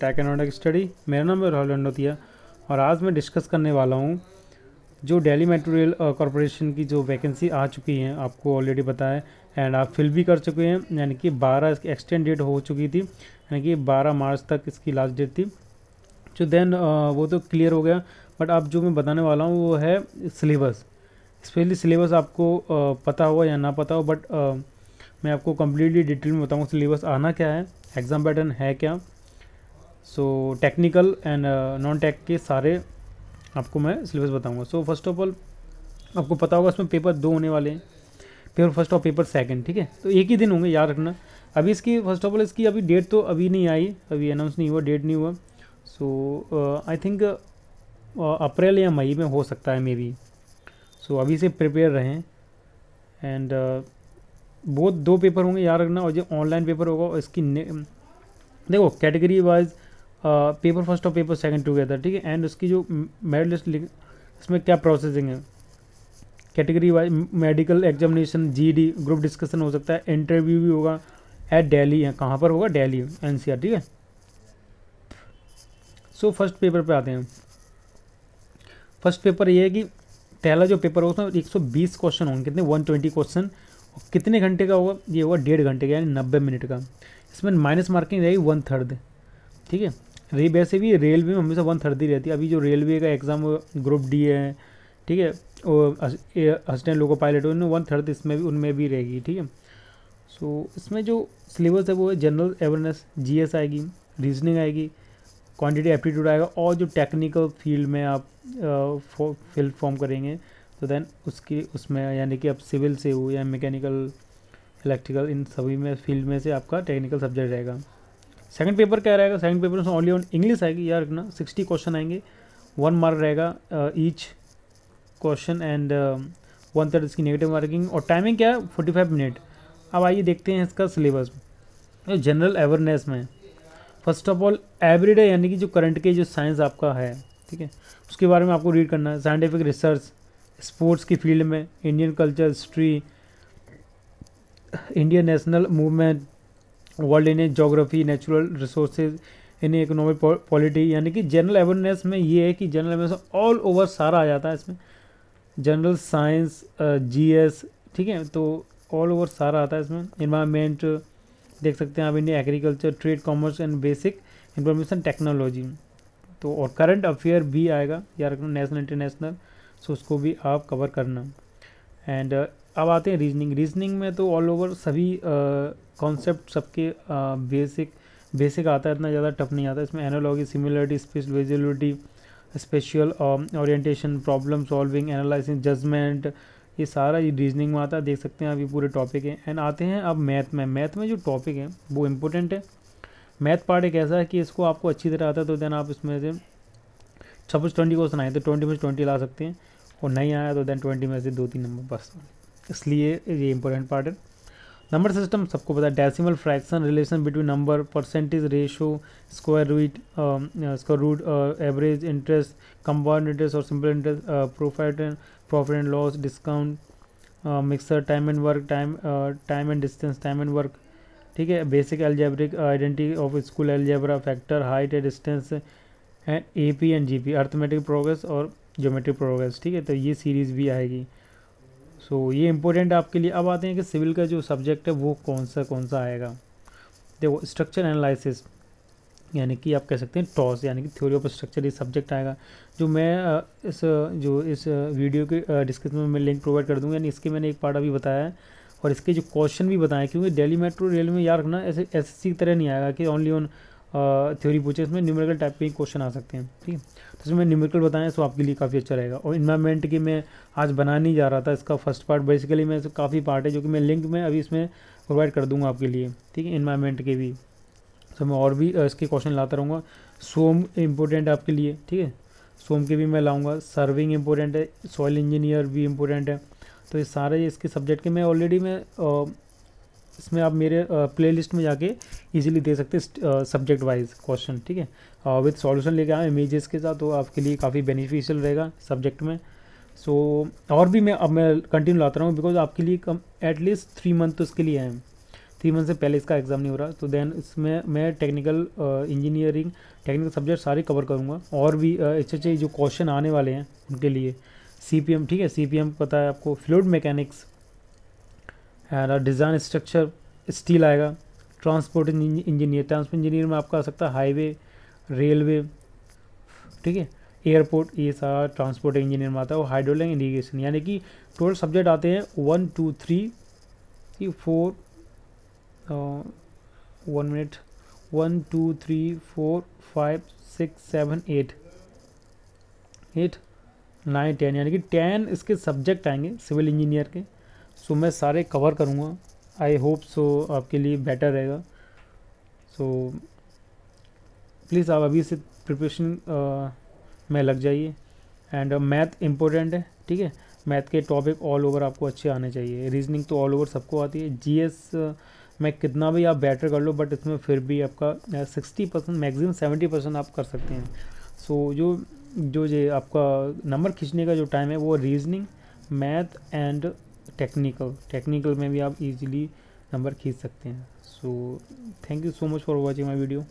टैक एनोटिक study. मेरा नाम है राहुल लंडोतिया और आज मैं डिस्कस करने वाला हूँ जो डेली मेट्रो रेल कॉरपोरेशन की जो वैकेंसी आ चुकी हैं, आपको ऑलरेडी है एंड आप फिल भी कर चुके हैं, यानी कि 12 इसकी एक्सटेंड डेट हो चुकी थी, यानी कि 12 मार्च तक इसकी लास्ट डेट थी। जो देन वो तो क्लियर हो गया बट अब जो मैं बताने वाला हूँ, वो है सिलेबस स्पेशली सिलेबस आपको पता हो या ना पता हो बट मैं आपको कम्प्लीटली डिटेल में बताऊँगा सिलेबस आना क्या है एग्ज़ाम पैटर्न है क्या। So technical and non tech के सारे आपको मैं सिलेबस बताऊँगा। सो फ़र्स्ट ऑफ़ ऑल आपको पता होगा इसमें पेपर दो होने वाले हैं। पेपर फ़र्स्ट और पेपर सेकंड ठीक है? तो एक ही दिन होंगे याद रखना। अभी इसकी फ़र्स्ट ऑफ़ ऑल इसकी अभी डेट तो अभी नहीं आई अभी अनाउंस नहीं हुआ डेट नहीं हुआ। सो आई थिंक अप्रैल या मई में हो सकता है मे बी सो अभी से प्रिपेयर रहें। एंड uh, बहुत दो पेपर होंगे याद रखना। और जो ऑनलाइन पेपर होगा इसकी देखो कैटेगरी वाइज पेपर फ़र्स्ट और पेपर सेकंड टुगेदर, ठीक है? एंड उसकी जो मेरिट लिस्ट इसमें क्या प्रोसेसिंग है? Category wise medical examination GD group discussion हो सकता है इंटरव्यू भी होगा एट डेली है। कहाँ पर होगा? डेली एनसीआर ठीक है? सो फ़र्स्ट पेपर पे आते हैं। फ़र्स्ट पेपर ये है कि पहला जो पेपर होगा, उसमें 120 क्वेश्चन होंगे। कितने? 120 क्वेश्चन और कितने घंटे का होगा? ये होगा डेढ़ घंटे का, यानी नब्बे मिनट का। इसमें माइनस मार्किंग रहेगी वन थर्ड ठीक है? रे वैसे भी रेलवे में हमेशा वन थर्ड ही रहती है। अभी जो रेलवे का एग्ज़ाम ग्रुप डी है, ठीक है? और असिस्टेंट लोको पायलट उनमें वन थर्ड इसमें भी, उनमें भी रहेगी, ठीक है? सो इसमें जो सिलेबस है वो है जनरल अवेयरनेस जीएस आएगी रीजनिंग आएगी क्वांटिटी एप्टीट्यूड आएगा, और जो टेक्निकल फ़ील्ड में आप फिल फॉर्म करेंगे तो देन उसकी, उसमें यानी कि आप सिविल से हो या मैकेनिकल इलेक्ट्रिकल इन सभी में फ़ील्ड में से आपका टेक्निकल सब्जेक्ट रहेगा। सेकंड पेपर क्या रहेगा? सेकंड पेपर में ओनली ऑन इंग्लिश आएगी। यार ना सिक्सटी क्वेश्चन आएँगे। वन मार्क रहेगा each question and one third इसकी नेगेटिव मार्किंग और टाइमिंग क्या है? फोर्टी फाइव मिनट अब आइए देखते हैं इसका सिलेबस जनरल अवेयरनेस में। फ़र्स्ट ऑफ़ ऑल एवरीडे यानी कि जो करंट के जो साइंस आपका है, ठीक है? उसके बारे में आपको रीड करना है। साइंटिफिक रिसर्च स्पोर्ट्स की फ़ील्ड में Indian culture history Indian national movement world in geography natural resources in economic polity यानी कि जनरल अवेयरनेस में ये है कि जनरल अवेयरनेस ऑल ओवर सारा आ जाता है इसमें। जनरल साइंस जीएस ठीक है? तो ऑल ओवर सारा आता है इसमें। इन्वायरमेंट देख सकते हैं आप India agriculture trade commerce and basic information technology तो और करंट अफेयर भी आएगा। या रखना नेशनल इंटरनेशनल सो उसको भी आप कवर करना। एंड अब आते हैं रीजनिंग रीजनिंग में तो ऑल ओवर सभी कॉन्सेप्ट सबके बेसिक बेसिक आता है, इतना ज़्यादा टफ नहीं आता। इसमें analogy similarity special visuality special orientation problem solving analysing judgement ये सारा ये रीजनिंग में आता है। देख सकते हैं ये पूरे टॉपिक हैं। एंड आते हैं अब मैथ में। मैथ में जो टॉपिक है, वो इम्पोर्टेंट है। मैथ पार्ट एक ऐसा है कि इसको आपको अच्छी तरह आता है तो देन आप इसमें से सपोज़ ट्वेंटी क्वेश्चन आए तो ट्वेंटी में से ट्वेंटी ला सकते हैं। और नहीं आया तो देन ट्वेंटी में से दो तीन नंबर बस। इसलिए ये इंपॉर्टेंट पार्ट है। नंबर सिस्टम सबको पता है decimal fraction relation between number percentage ratio square root square root average interest compound interest और simple interest profit and profit and loss discount mixture time and work time time and distance time and work ठीक है basic algebraic identity of school algebra factor height and distance and A P and G P arithmetic progress और geometric progress ठीक है तो ये series भी आएगी। सो so, ये इंपॉर्टेंट आपके लिए अब आते हैं कि सिविल का जो सब्जेक्ट है वो कौन सा कौन सा आएगा। देखो स्ट्रक्चर एनालिसिस यानी कि आप कह सकते हैं टॉस यानी कि थ्योरी ऑफ़ स्ट्रक्चर ये सब्जेक्ट आएगा। जो मैं इस जो इस वीडियो के डिस्क्रिप्शन में मैं लिंक प्रोवाइड कर दूँगा यानी इसके मैंने एक पार्ट अभी बताया है और इसके जो क्वेश्चन भी बताए क्योंकि दिल्ली मेट्रो रेल में याद रखना ऐसे ऐसी तरह नहीं आएगा कि ओनली ऑन थ्योरी पूछे इसमें न्यूमेरिकल टाइप के क्वेश्चन आ सकते हैं ठीक है? तो इसमें न्यूमेरिकल बताएँ तो आपके लिए काफ़ी अच्छा रहेगा। और इन्वायरमेंट की मैं आज बना नहीं जा रहा था इसका फ़र्स्ट पार्ट बेसिकली मैं काफ़ी पार्ट है, जो कि मैं लिंक में अभी इसमें प्रोवाइड कर दूँगा आपके लिए, ठीक है इन्वायरमेंट के भी। तो मैं और भी इसके क्वेश्चन लाता रहूँगा। सोम इम्पोर्टेंट आपके लिए, ठीक है? सोम के भी मैं लाऊँगा। सर्विंग इम्पोर्टेंट है सॉइल इंजीनियर भी इम्पोर्टेंट है। तो ये सारे इसके सब्जेक्ट के मैं ऑलरेडी मैं इसमें आप मेरे प्लेलिस्ट में जाके इजीली दे सकते सब्जेक्ट वाइज क्वेश्चन ठीक है? विद सॉल्यूशन लेके आए इमेजेस के साथ तो आपके लिए काफ़ी बेनिफिशियल रहेगा सब्जेक्ट में। सो so, और भी मैं अब मैं कंटिन्यू लाता रहा हूँ बिकॉज़ आपके लिए कम एटलीस्ट थ्री मंथ तो इसके लिए हैं। थ्री मंथ से पहले इसका एग्ज़ाम नहीं हो रहा तो देन इसमें मैं टेक्निकल इंजीनियरिंग टेक्निकल सब्जेक्ट सारे कवर करूँगा। और भी अच्छे अच्छे जो क्वेश्चन आने वाले हैं उनके लिए। सी पी एम ठीक है? सी पी एम पता है आपको fluid mechanics and design structure steel आएगा। ट्रांसपोर्ट इंजीनियर ट्रांसपोर्ट इंजीनियर में आपका आ सकता है हाईवे, रेलवे, ठीक है, एयरपोर्ट, ये सारा ट्रांसपोर्ट इंजीनियर में आता है, वो हाइड्रोलिक इरीगेशन, यानी कि टोटल सब्जेक्ट आते हैं one, two, three four one minute, one, two, three, four, five, six, seven, eight eight, nine, ten, यानी कि टेन इसके सब्जेक्ट आएँगे सिविल इंजीनियर के, सो मैं सारे कवर करूँगा। आई होप सो आपके लिए बेटर रहेगा। सो प्लीज़ आप अभी से प्रिपरेशन में लग जाइए। एंड मैथ इम्पोर्टेंट है ठीक है? मैथ के टॉपिक ऑल ओवर आपको अच्छे आने चाहिए। रीजनिंग तो ऑल ओवर सबको आती है। जीएस में कितना भी आप बेटर कर लो बट इसमें फिर भी आपका sixty percent maximum seventy percent आप कर सकते हैं। सो so, जो जो ये आपका नंबर खींचने का जो टाइम है वो reasoning math and technical technical में भी आप इजीली नंबर खींच सकते हैं। So thank you so much for watching my video